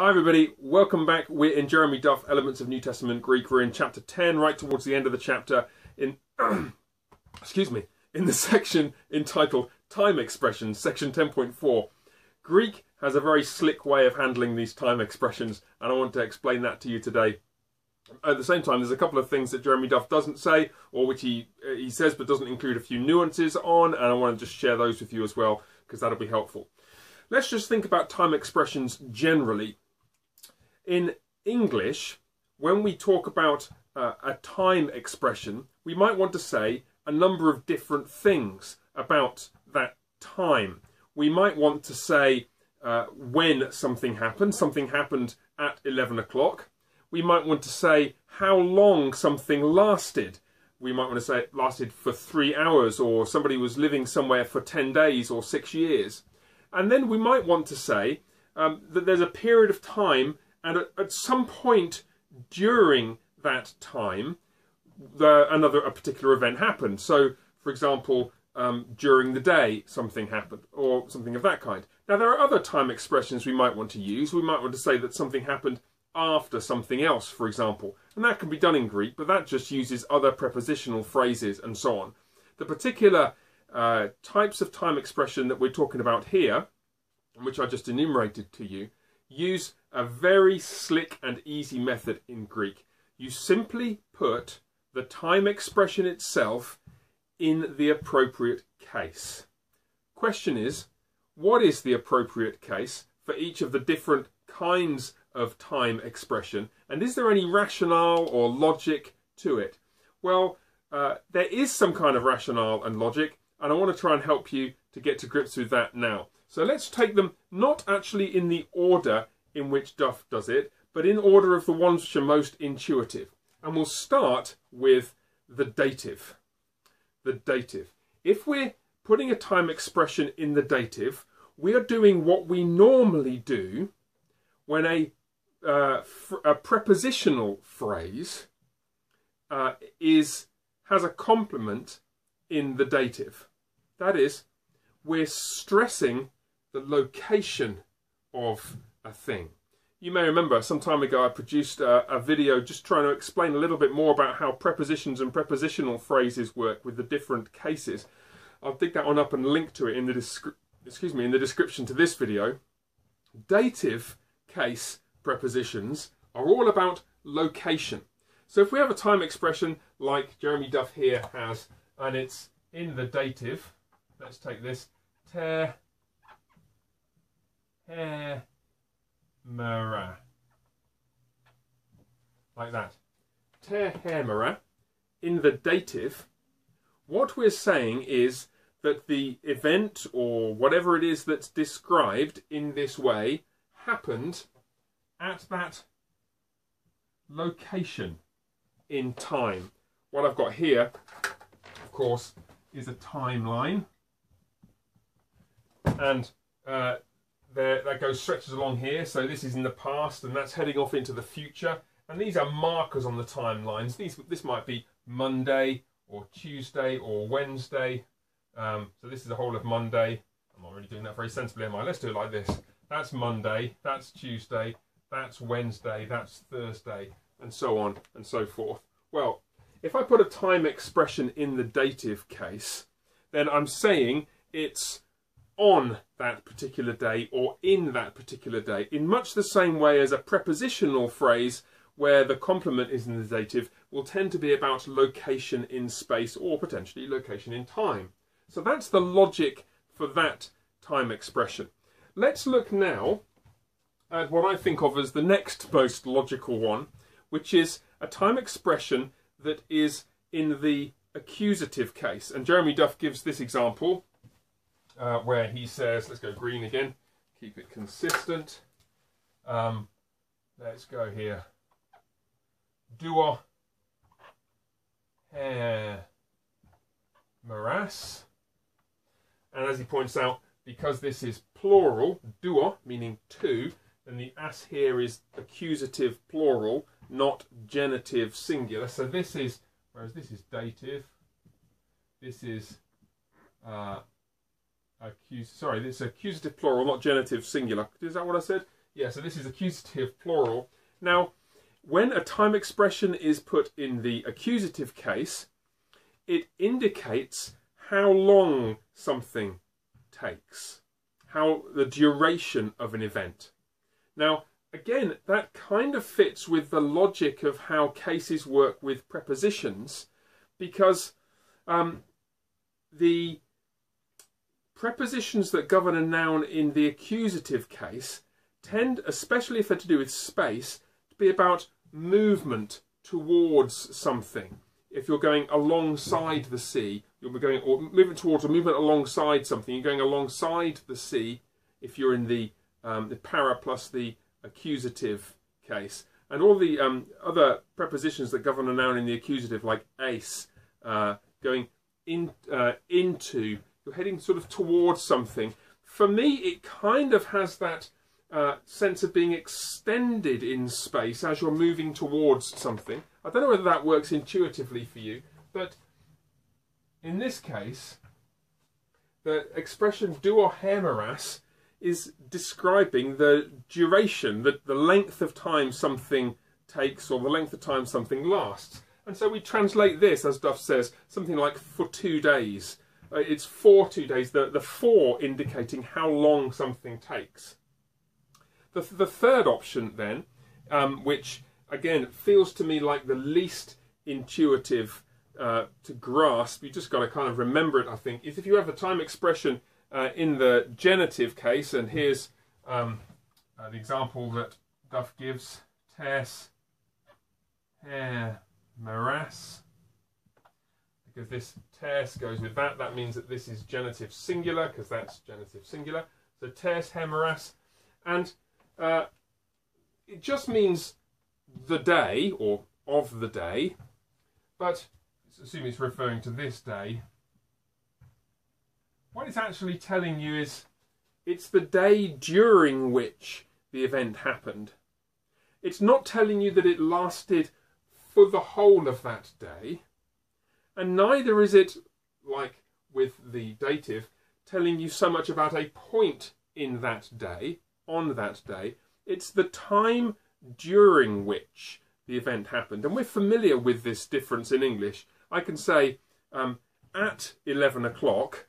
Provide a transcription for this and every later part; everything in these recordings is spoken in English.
Hi everybody, welcome back. We're in Jeremy Duff, Elements of New Testament Greek. We're in chapter 10, right towards the end of the chapter, in, excuse me, in the section entitled Time Expressions, section 10.4. Greek has a very slick way of handling these time expressions, and I want to explain that to you today. At the same time, there's a couple of things that Jeremy Duff doesn't say, or which he uh, he says but doesn't include a few nuances on, and I want to just share those with you as well, because that'll be helpful. Let's just think about time expressions generally in English, when we talk about uh, a time expression, we might want to say a number of different things about that time. We might want to say uh, when something happened, something happened at 11 o'clock. We might want to say how long something lasted. We might want to say it lasted for three hours or somebody was living somewhere for 10 days or six years. And then we might want to say um, that there's a period of time and at, at some point during that time, the, another a particular event happened. So, for example, um, during the day something happened, or something of that kind. Now, there are other time expressions we might want to use. We might want to say that something happened after something else, for example, and that can be done in Greek, but that just uses other prepositional phrases and so on. The particular uh, types of time expression that we're talking about here, which I just enumerated to you, use a very slick and easy method in Greek. You simply put the time expression itself in the appropriate case. Question is, what is the appropriate case for each of the different kinds of time expression and is there any rationale or logic to it? Well, uh, there is some kind of rationale and logic and I want to try and help you to get to grips with that now. So let's take them not actually in the order in which Duff does it, but in order of the ones which are most intuitive. And we'll start with the dative. The dative. If we're putting a time expression in the dative, we are doing what we normally do when a, uh, a prepositional phrase uh, is has a complement in the dative. That is, we're stressing the location of a thing. You may remember some time ago I produced a, a, video just trying to explain a little bit more about how prepositions and prepositional phrases work with the different cases. I'll dig that one up and link to it in the excuse me in the description to this video. Dative case prepositions are all about location. So if we have a time expression like Jeremy Duff here has, and it's in the dative, let's take this, tear, hair, Mara. Like that. Tehemera, in the dative, what we're saying is that the event or whatever it is that's described in this way happened at that location in time. What I've got here, of course, is a timeline. And uh, there, that goes stretches along here. So this is in the past, and that's heading off into the future. And these are markers on the timelines. These this might be Monday or Tuesday or Wednesday. Um, so this is the whole of Monday. I'm not really doing that very sensibly, am I? Let's do it like this. That's Monday. That's Tuesday. That's Wednesday. That's Thursday, and so on and so forth. Well, if I put a time expression in the dative case, then I'm saying it's on that particular day or in that particular day, in much the same way as a prepositional phrase where the complement is in the dative will tend to be about location in space or potentially location in time. So that's the logic for that time expression. Let's look now at what I think of as the next most logical one, which is a time expression that is in the accusative case. And Jeremy Duff gives this example uh, where he says, let's go green again, keep it consistent. Um, let's go here. Duo hair morass. And as he points out, because this is plural, duo, meaning two, then the as here is accusative plural, not genitive singular. So this is, whereas this is dative, this is uh, accuse sorry this is accusative plural not genitive singular is that what i said Yeah, so this is accusative plural. Now, when a time expression is put in the accusative case, it indicates how long something takes, how the duration of an event. Now, again, that kind of fits with the logic of how cases work with prepositions, because um, the prepositions that govern a noun in the accusative case tend, especially if they're to do with space, to be about movement towards something. If you're going alongside the sea, you'll be going or moving towards or movement alongside something. You're going alongside the sea if you're in the um, the para plus the accusative case, and all the um, other prepositions that govern a noun in the accusative, like eis, uh, going in uh, into, you're heading sort of towards something. For me, it kind of has that uh, sense of being extended in space as you're moving towards something. I don't know whether that works intuitively for you, but in this case, the expression duo hemeras is describing the duration, the, the length of time something takes or the length of time something lasts. And so we translate this, as Duff says, something like for two days. Uh, it's for two days, the, the for indicating how long something takes. The, the third option, then, um, which again feels to me like the least intuitive uh, to grasp, you just got to kind of remember it, I think, is if you have a time expression uh, in the genitive case, and here's um, uh, the example that Duff gives, tes, hair, morass, because this tes goes with that, that means that this is genitive singular, because that's genitive singular. So tes, hemeras, and uh, it just means the day or of the day, but assume it's referring to this day. What it's actually telling you is it's the day during which the event happened. It's not telling you that it lasted for the whole of that day, and neither is it, like with the dative, telling you so much about a point in that day on that day. It's the time during which the event happened. And we're familiar with this difference in English. I can say um, at 11 o'clock,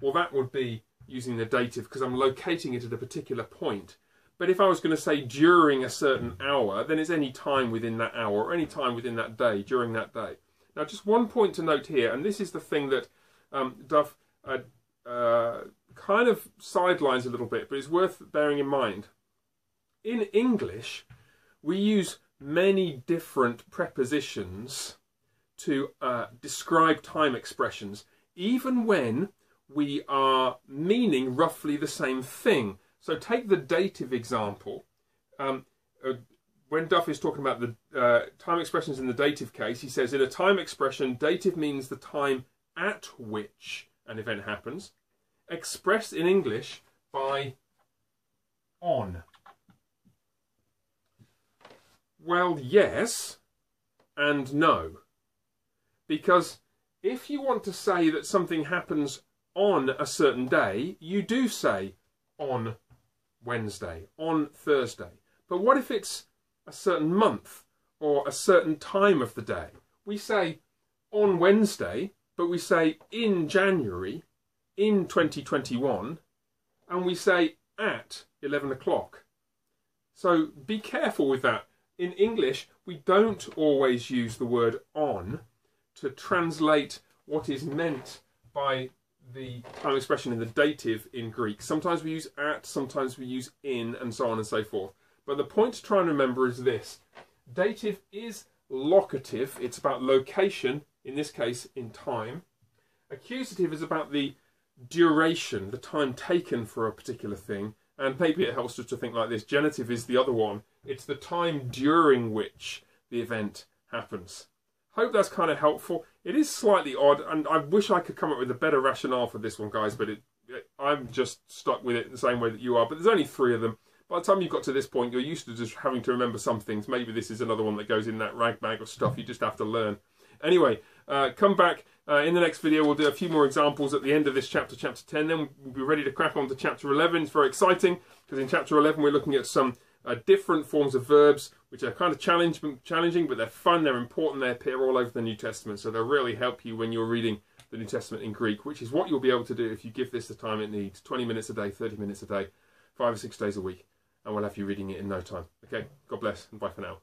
well, that would be using the dative because I'm locating it at a particular point. But if I was going to say during a certain hour, then it's any time within that hour or any time within that day, during that day. Now, just one point to note here, and this is the thing that um, Duff uh, uh, kind of sidelines a little bit, but it's worth bearing in mind. In English, we use many different prepositions to uh, describe time expressions, even when we are meaning roughly the same thing. So take the dative example. Um, uh, when Duff is talking about the uh, time expressions in the dative case, he says in a time expression, dative means the time at which an event happens expressed in English by on? Well, yes and no. Because if you want to say that something happens on a certain day, you do say on Wednesday, on Thursday. But what if it's a certain month or a certain time of the day? We say on Wednesday, but we say in January in 2021 and we say at 11 o'clock. So be careful with that. In English, we don't always use the word on to translate what is meant by the time expression in the dative in Greek. Sometimes we use at, sometimes we use in, and so on and so forth. But the point to try and remember is this dative is locative, it's about location, in this case in time. Accusative is about the duration, the time taken for a particular thing, and maybe it helps just to think like this. Genitive is the other one. It's the time during which the event happens. Hope that's kind of helpful. It is slightly odd, and I wish I could come up with a better rationale for this one, guys, but it, it, I'm just stuck with it the same way that you are. But there's only three of them. By the time you've got to this point, you're used to just having to remember some things. Maybe this is another one that goes in that rag bag of stuff you just have to learn. Anyway, uh, come back uh, in the next video. We'll do a few more examples at the end of this chapter, chapter 10. Then we'll be ready to crack on to chapter 11. It's very exciting because in chapter 11 we're looking at some uh, different forms of verbs which are kind of challenge, challenging, but they're fun, they're important, they appear all over the New Testament. So they'll really help you when you're reading the New Testament in Greek, which is what you'll be able to do if you give this the time it needs 20 minutes a day, 30 minutes a day, five or six days a week, and we'll have you reading it in no time. Okay, God bless, and bye for now.